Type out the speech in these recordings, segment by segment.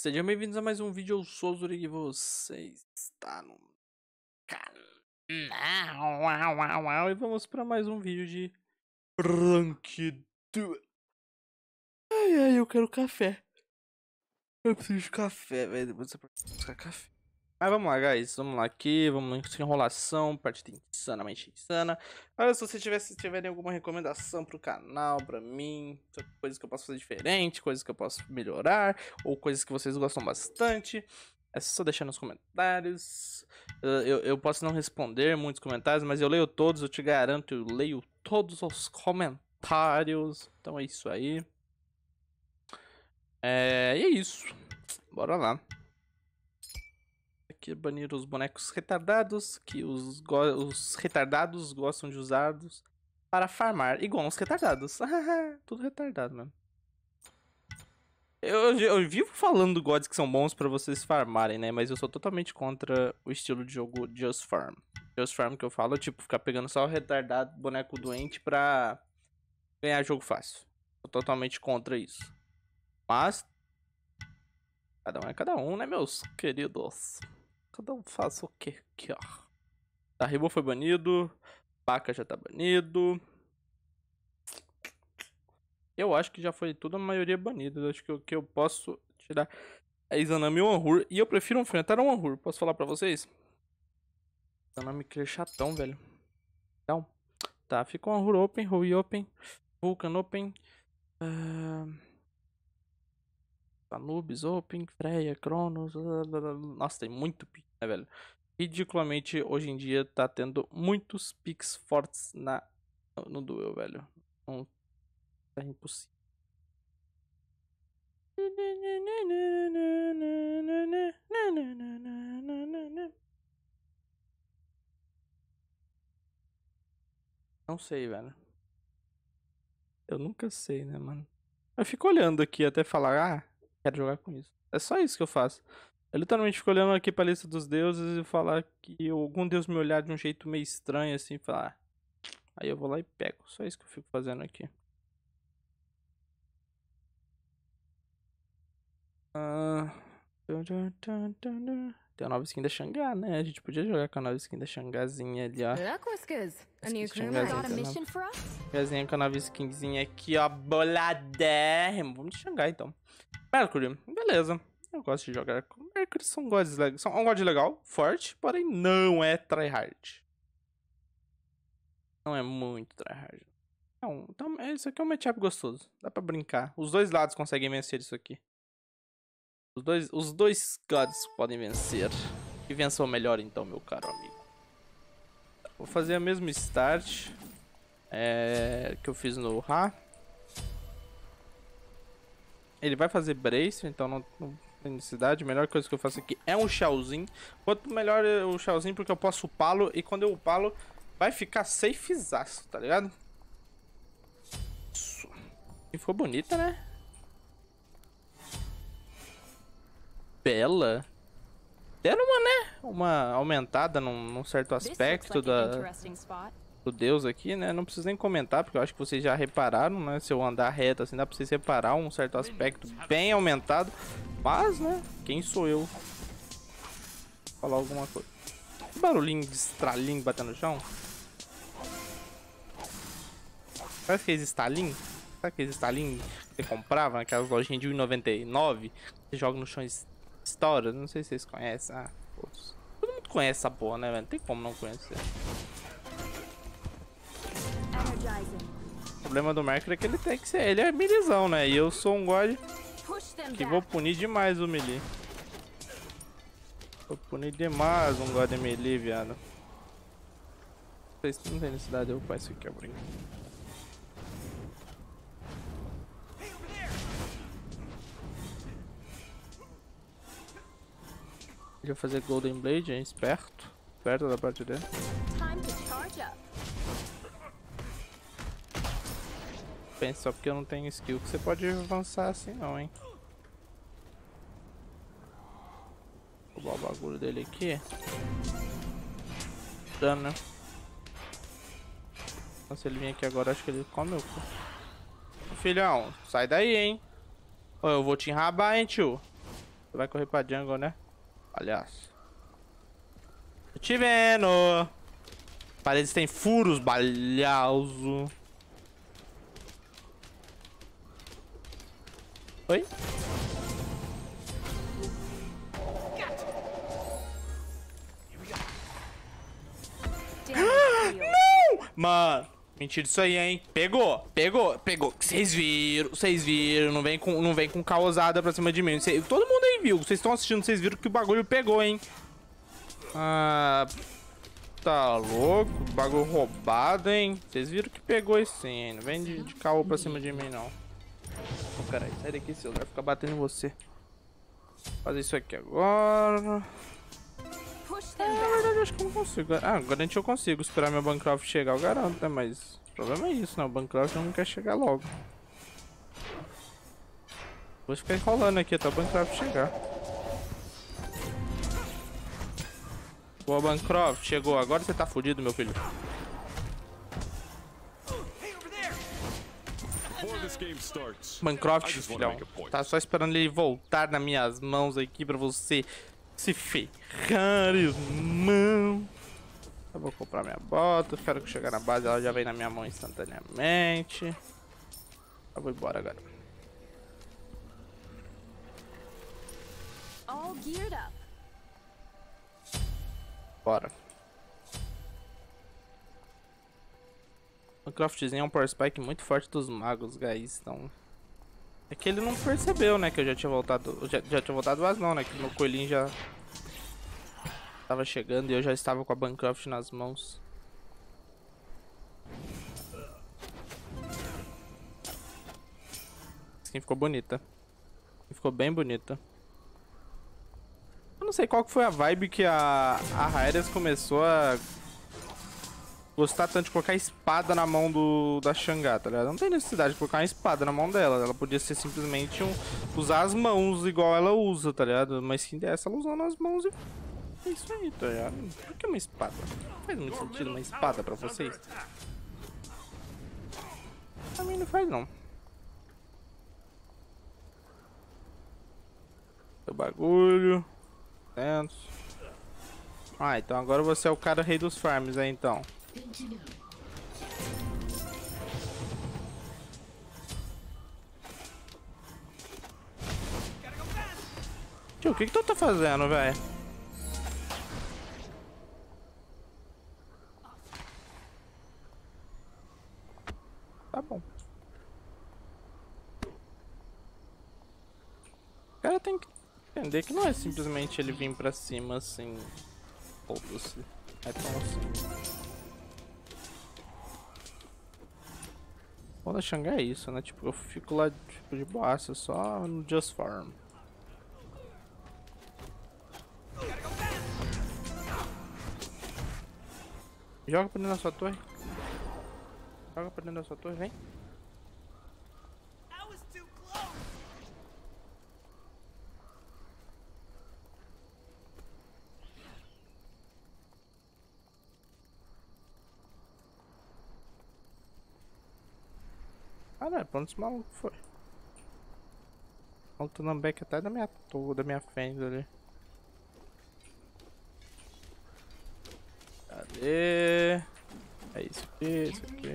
Sejam bem-vindos a mais um vídeo, eu sou o e você está no canal. E vamos para mais um vídeo de Ranked. Ai, ai, eu quero café. Eu preciso de café, velho. Depois você precisa buscar café. Mas vamos lá, guys. Vamos lá aqui. Vamos sem enrolação. Partida insanamente insana. Olha, se vocês tivesse, tiverem alguma recomendação pro canal, pra mim, coisas que eu posso fazer diferente, coisas que eu posso melhorar, ou coisas que vocês gostam bastante, é só deixar nos comentários. Eu, eu posso não responder muitos comentários, mas eu leio todos, eu te garanto, eu leio todos os comentários. Então é isso aí. É, e é isso. Bora lá aqui banir os bonecos retardados, que os, os retardados gostam de usá-los para farmar, igual os retardados. Tudo retardado mesmo. Eu, eu, vivo falando gods que são bons para vocês farmarem, né? Mas eu sou totalmente contra o estilo de jogo Just Farm. Just Farm que eu falo é tipo ficar pegando só o retardado, boneco doente pra ganhar jogo fácil. Sou totalmente contra isso. Mas, cada um é cada um, né, meus queridos? Cada um faz o que quer. Arribo foi banido. Paca já tá banido. Eu acho que já foi tudo a maioria banida. Acho que o que eu posso tirar é Izanami ou Anhur. E eu prefiro enfrentar um Anhur. Posso falar pra vocês? Izanami que é chatão, velho. Então, tá. Ficou Anhur open, Rui open, Vulcan open. Uh... Anubis, Open, Freya, Cronos. Nossa, tem muito pick, né, velho? Ridiculamente, hoje em dia, tá tendo muitos picks fortes na, no, duel, velho. Não, tá impossível. Não sei, velho. Eu nunca sei, né, mano? Eu fico olhando aqui até falar, ah, Quero jogar com isso. É só isso que eu faço. Eu literalmente fico olhando aqui pra lista dos deuses e falar que algum deus me olhar de um jeito meio estranho assim e falar. Ah. Aí eu vou lá e pego. Só isso que eu fico fazendo aqui. Ah. Tem a nova skin da Xangá, né? A gente podia jogar com a nova skin da Xangazinha ali, ó. Xangazinha com a nova skinzinha aqui, ó. Boladérrimo. Vamos de Xangá, então. Mercury, beleza. Eu gosto de jogar com Mercury. São gods. São um god legal, forte, porém não é tryhard. Não é muito tryhard. Então, isso aqui é um matchup gostoso. Dá pra brincar. Os dois lados conseguem vencer isso aqui. Os dois, os dois gods podem vencer. E vença o melhor então, meu caro amigo. Vou fazer a mesma start é, que eu fiz no Ra. Ele vai fazer brace, então não, não, A melhor coisa que eu faço aqui é um shellzinho. Quanto melhor o shellzinho, porque eu posso upá-lo. E quando eu upá-lo, vai ficar safezaço, tá ligado? Isso. E ficou bonita, né? Bela. Deram uma, né? Uma aumentada num, num certo aspecto da Deus aqui, né? Não preciso nem comentar, porque eu acho que vocês já repararam, né? Se eu andar reto assim, dá pra vocês reparar um certo aspecto bem aumentado. Mas, né? Quem sou eu? Falar alguma coisa. Que barulhinho de estralinho batendo no chão. Parece aqueles estalinhos. Sabe aqueles estalinhos que você comprava naquelas lojinhas de 1,99? Você joga no chão e estoura. Não sei se vocês conhecem. Ah. Todo mundo conhece essa porra, né, velho? Não tem como não conhecer. O problema do Mercury é que ele tem que ser. Ele é milizão, né? E eu sou um god que vou punir demais o melee. Vou punir demais um god melee, viado. Não tem necessidade, eu faço isso aqui, eu brinco. Deixa eu fazer Golden Blade, hein? Esperto. Esperto da parte dele. Pense só porque eu não tenho skill que você pode avançar assim não, hein. Vou roubar o bagulho dele aqui. Dano? Então, se ele vir aqui agora, acho que ele come o cu. Filhão, sai daí, hein. Ou eu vou te enrabar, hein, tio. Você vai correr pra jungle, né? Palhaço. Tô te vendo. Paredes tem furos, balhauso. Oi? Mano, mentira isso aí, hein? Pegou, pegou, pegou. Vocês viram, vocês viram. Não vem com, não vem com causada pra cima de mim. Todo mundo aí viu. Vocês estão assistindo, vocês viram que o bagulho pegou, hein? Ah, tá louco. Bagulho roubado, hein? Vocês viram que pegou sim, hein? Não vem de, de caô pra cima de mim, não. Caralho, sai daqui, seu. Vai ficar batendo em você. Vou fazer isso aqui agora. Na verdade, acho que eu não consigo. Ah, garantir eu consigo esperar meu Bancroft chegar, eu garanto, né? Mas o problema é isso, né? O Bancroft não quer chegar logo. Vou ficar enrolando aqui até o Bancroft chegar. Boa, Bancroft, chegou. Agora você tá fudido, meu filho. Bancroft, filhão. Tá só esperando ele voltar nas minhas mãos aqui pra você se ferrar, irmão. Eu vou comprar minha bota. Espero que chegar na base ela já vem na minha mão instantaneamente. Eu vou embora agora. All geared up. Bora. O Craftzinho é um Power Spike muito forte dos magos, guys. Então, é que ele não percebeu, né, que eu já tinha voltado... Já, já tinha voltado mas não, né, que meu coelhinho já... Tava chegando e eu já estava com a Bancroft nas mãos. Skin ficou bonita. Ficou bem bonita. Eu não sei qual que foi a vibe que a, a Rairas começou a gostar tanto de colocar espada na mão do, da Xangá, tá ligado? Não tem necessidade de colocar uma espada na mão dela. Ela podia ser simplesmente um, usar as mãos igual ela usa, tá ligado? Mas que dessa ela usando as mãos e... É isso aí, tá ligado? Por que uma espada? Não faz muito sentido uma espada pra vocês. Pra mim não faz não. O bagulho. Tentos. Ah, então agora você é o cara rei dos farms aí então. Tio, o que que tu tá fazendo, velho? Tá bom. O cara tem que entender que não é simplesmente ele vir pra cima assim. Foda-se. É tão assim. Quando a Xangá é isso, né? Tipo, eu fico lá tipo, de boaça só no Just Farm. Joga pra dentro da sua torre. Joga pra dentro da sua torre, vem. Caralho, pra onde esse maluco foi? O Tunambeck até da minha torre, da minha fenda ali. Cadê? É isso aqui, isso aqui.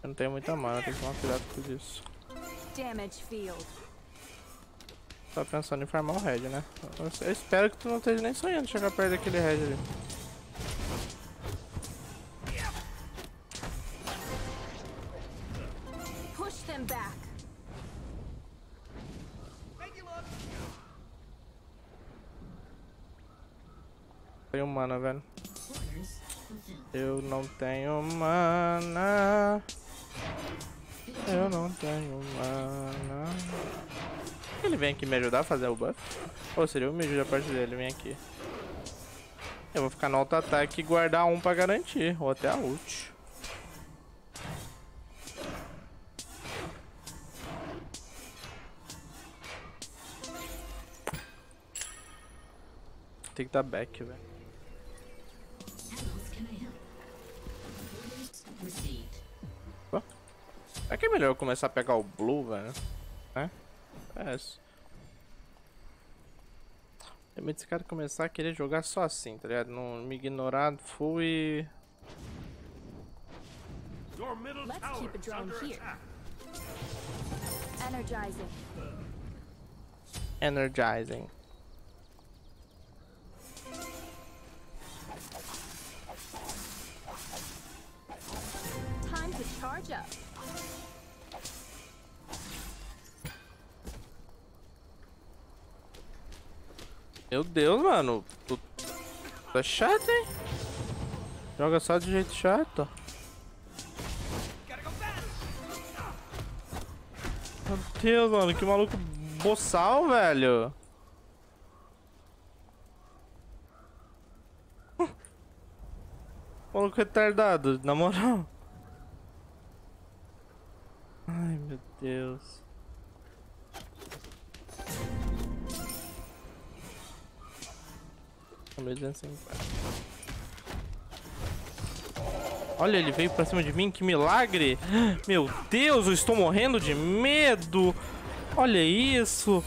Eu não tenho muita mana, tem que tomar cuidado com isso. Damage field. Tá pensando em farmar o red, né? Eu espero que tu não esteja nem sonhando chegar perto daquele red ali. Tenho mana, velho. Eu não tenho mana. Eu não tenho mana. Ele vem aqui me ajudar a fazer o buff? Ou seria o me da parte dele, vem aqui. Eu vou ficar no auto-ataque e guardar um pra garantir. Ou até a ult. Tem que dar back, velho. É que é melhor eu começar a pegar o blue, velho. É? É isso. Medo desse cara começar a querer jogar só assim, tá ligado? Não me ignorar full e... Let's keep a drone here. Energizing. Energizing. Charge up. Meu Deus, mano. Tu... Tá chato, hein? Joga só de jeito chato. Meu Deus, mano. Que maluco boçal, velho. Maluco retardado, na moral. Ai, meu Deus. Olha, ele veio pra cima de mim, que milagre! Meu Deus, eu estou morrendo de medo! Olha isso!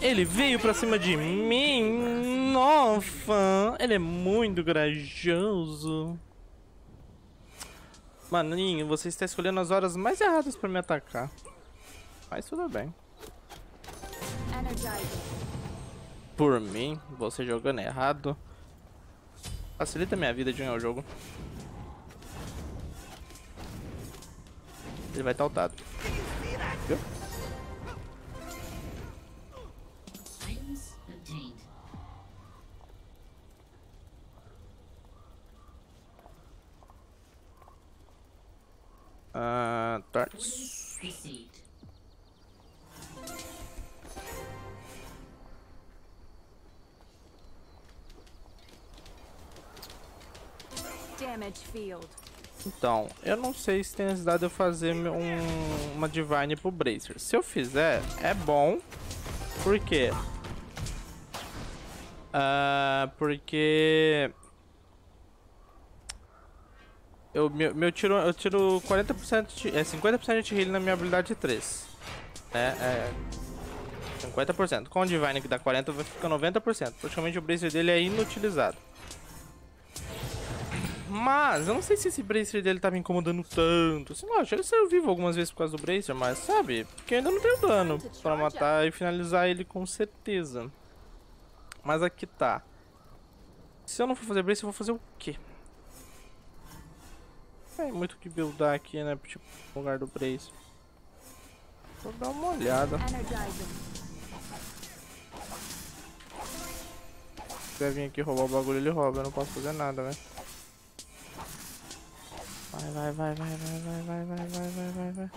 Ele veio pra cima de mim! Nossa! Ele é muito corajoso! Maninho, você está escolhendo as horas mais erradas pra me atacar. Mas tudo bem. Por mim, você jogando errado. Facilita minha vida de ganhar o jogo. Ele vai estar altado. Viu? Ah, tá. Field. Então, eu não sei se tem necessidade de eu fazer um, uma Divine pro Bracer. Se eu fizer, é bom. Por quê? Ah, porque... Eu, meu, meu tiro, eu tiro 40% de, é 50% de heal na minha habilidade 3. É, é 50%. Com o Divine que dá 40 vai ficar 90%. Praticamente o Bracer dele é inutilizado. Mas, eu não sei se esse Bracer dele tá me incomodando tanto. Assim, lógico, ele saiu vivo algumas vezes por causa do Bracer, mas sabe? Porque eu ainda não tenho dano pra matar e finalizar ele com certeza. Mas aqui tá. Se eu não for fazer Bracer, eu vou fazer o quê? Tem muito o que buildar aqui, né? Tipo, lugar do Bracer. Vou dar uma olhada. Se quiser vir aqui roubar o bagulho, ele rouba. Eu não posso fazer nada, velho. Vai, vai, vai, vai, vai, vai, vai, vai, vai, vai, vai, vai.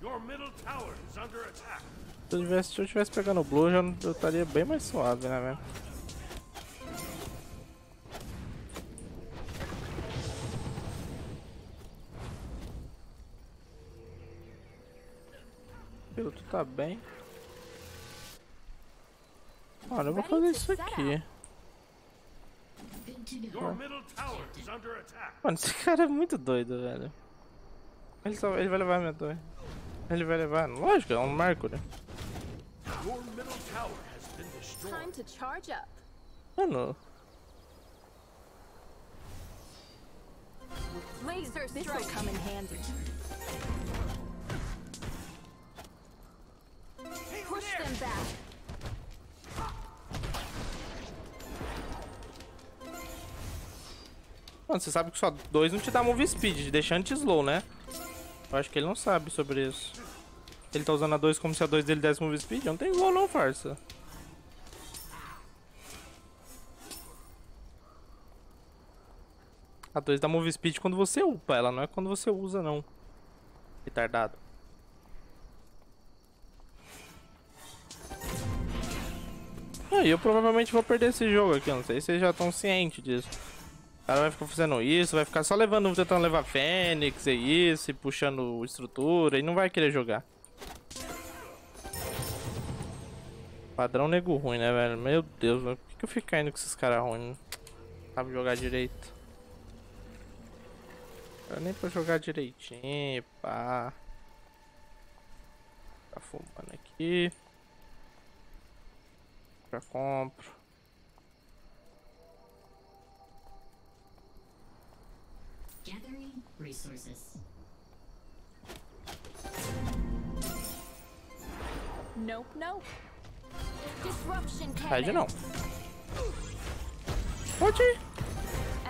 Your middle tower is under attack. Se eu tivesse, se eu tivesse pegando o Blue, eu, já eu estaria bem mais suave, né, velho? Tá bem? Mano, eu vou fazer isso aqui. Good to know. Your middle tower is under attack. Mano, esse cara é muito doido, velho. Ele, só, ele vai levar minha torre. Ele vai levar, lógico, é um Mercury. Mano, Laser strike. This will come in handy. Você sabe que só dois não te dá move speed, deixa anti-slow, né? Eu acho que ele não sabe sobre isso. Ele tá usando a 2 como se a 2 dele desse move speed? Não tem slow não, farsa. A 2 dá move speed quando você upa ela, não é quando você usa não. Retardado. Aí eu provavelmente vou perder esse jogo aqui, não sei se vocês já estão cientes disso. Cara vai ficar fazendo isso, vai ficar só levando, tentando levar Fênix e isso, e puxando estrutura, e não vai querer jogar. Padrão nego ruim, né, velho? Meu Deus, por que, que eu fico caindo com esses caras ruins? Não sabe jogar direito. Era nem pra jogar direitinho, pá. Tá fumando aqui. Já compro. Gathering resources. Nope, nope. Disruption cannon. How do you know? Watchy?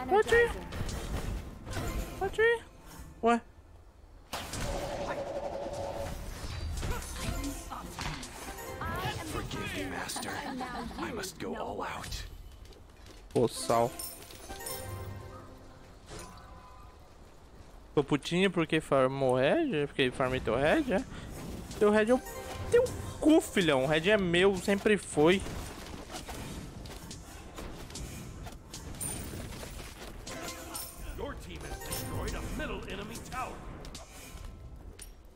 Watchy? Watchy? What? Forgive me, Master. I must go all out. Well, south. Tô putinho porque farmou red? Porque farmei teu red, é? Teu red é o teu cu, filhão. O red é meu, sempre foi. Your team has destroyed a middle enemy tower.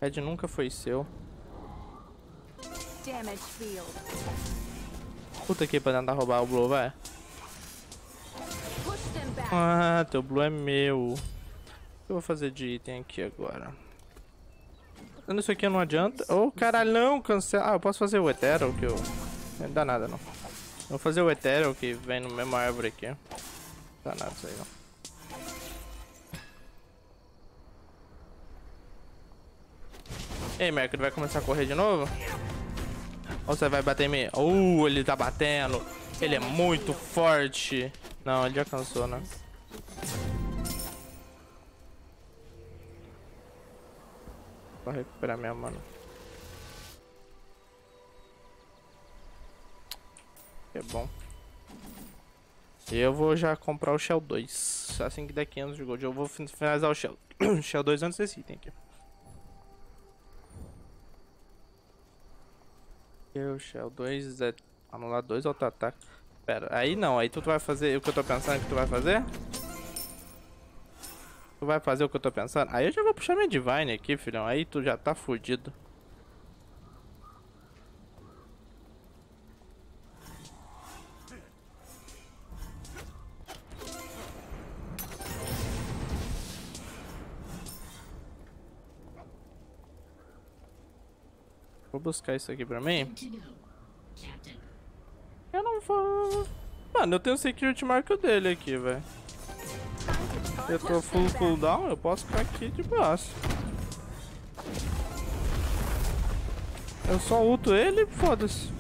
Red nunca foi seu. Damage field. Puta que pra tentar roubar o blue, vai. Push them back. Ah, teu blue é meu. Eu vou fazer de item aqui agora? Isso aqui não adianta. Ô, oh, caralho, não, cancela. Ah, eu posso fazer o Ethereal que eu... Não dá nada, não. Vou fazer o Ethereal que vem no mesmo árvore aqui. Não dá nada isso aí, não. Ei, Mercury, vai começar a correr de novo? Ou você vai bater em mim? Uh, ele tá batendo. Ele é muito forte. Não, ele já cansou, né? Vou recuperar minha mana. É bom. E eu vou já comprar o Shell 2. Assim que der 500 de gold. Eu vou fin- finalizar o Shell, Shell 2 antes desse item aqui. O Shell 2 é anular 2 auto-ataque. Pera, aí não. Aí tu vai fazer o que eu tô pensando que tu vai fazer? Tu vai fazer o que eu tô pensando? Aí eu já vou puxar minha Divine aqui, filhão. Aí tu já tá fudido. Vou buscar isso aqui pra mim. Eu não vou. Mano, eu tenho o security mark dele aqui, velho. Eu tô full cooldown, eu posso ficar aqui de baixo. Eu só ulto ele foda-se.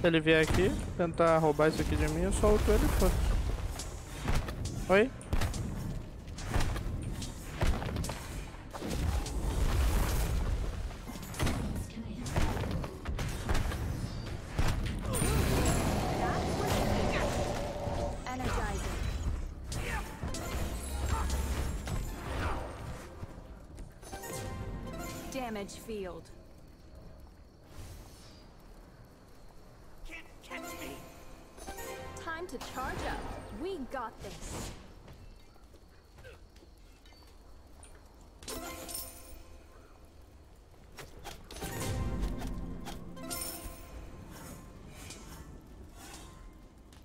Se ele vier aqui, tentar roubar isso aqui de mim, eu só ulto ele foda-se. Oi? Damage field. Can't catch me. Time to charge up. We got this.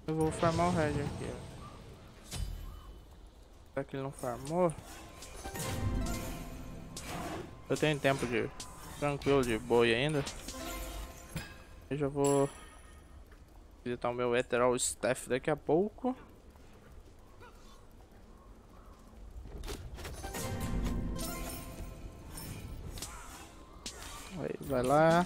Eu vou farmar o red aqui. ó. Será que ele não farmou? Eu tenho tempo de tranquilo de boi ainda. Eu já vou visitar o meu Ethereal Staff daqui a pouco. Aí, vai lá.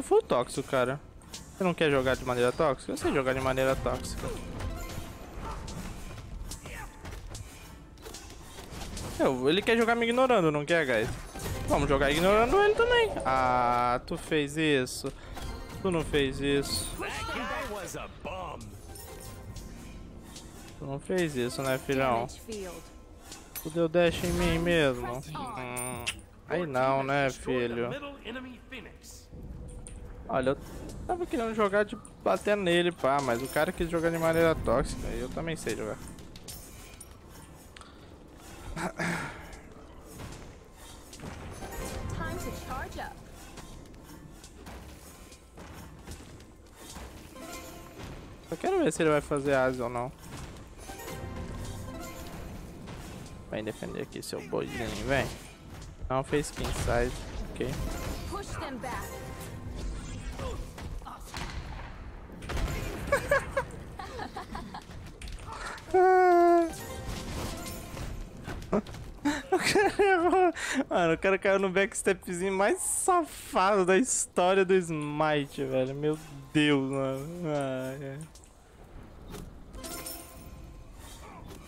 Você foi tóxico, cara. Você não quer jogar de maneira tóxica? Eu sei jogar de maneira tóxica. Eu, ele quer jogar me ignorando, não quer, guys? Vamos jogar ignorando ele também. Ah, tu fez isso. Tu não fez isso. Tu não fez isso, né, filhão? Tu deu dash em mim mesmo. Hum, aí não, né, filho? Olha, eu tava querendo jogar de bater nele, pá, mas o cara quis jogar de maneira tóxica e eu também sei jogar. Só quero ver se ele vai fazer asa ou não. Vem defender aqui, seu boizinho, vem. Não fez skin size, ok. Push them back. O cara errou. Mano, o cara caiu no backstepzinho mais safado da história do Smite, velho. Meu Deus, mano. Ai.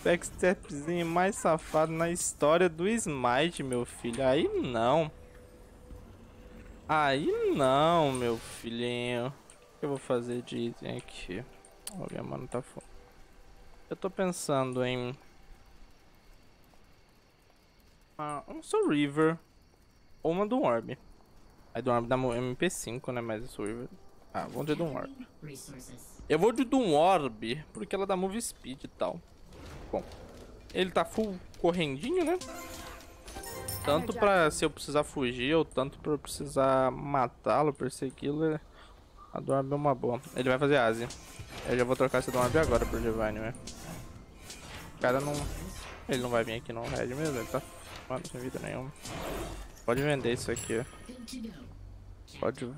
Backstepzinho mais safado na história do Smite, meu filho. Aí não. Aí não, meu filhinho. O que eu vou fazer de item aqui? Minha mano tá foda. Eu tô pensando em. Ah, um Soul River. Ou uma do Orb. Aí do Orb dá mo- MP5, né? Mas o Soul River. Ah, vamos de Doom Orb. Eu vou de Doom Orb, porque ela dá move speed e tal. Bom, ele tá full correndinho, né? Tanto pra se eu precisar fugir, ou tanto pra eu precisar matá-lo, persegui-lo. é- A Orb é uma boa. Ele vai fazer Asi. Eu já vou trocar esse Doom Orb agora pro Divine, né? Cara não... Ele não vai vir aqui no Red mesmo, ele tá... Mano, sem vida nenhuma. Pode vender isso aqui, ó. Pode.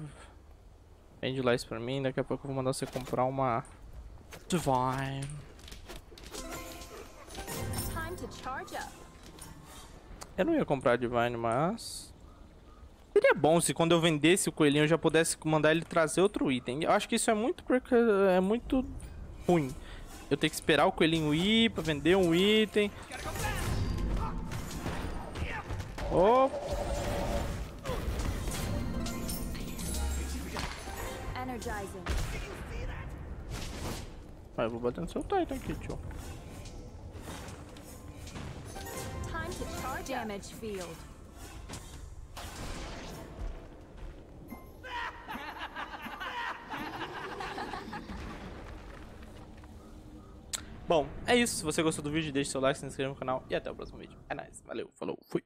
Vende lá isso pra mim, daqui a pouco eu vou mandar você comprar uma. Divine. Eu não ia comprar Divine, mas. Seria bom se quando eu vendesse o coelhinho eu já pudesse mandar ele trazer outro item. Eu acho que isso é muito porque é muito ruim. Eu tenho que esperar o coelhinho ir pra vender um item. Oh, Energizing. mas eu vou bater no seu Titan aqui, tio. Time to charge Damage field. Bom, é isso. Se você gostou do vídeo, deixe seu like, se inscreva no canal e até o próximo vídeo. É nóis. Valeu, falou, fui.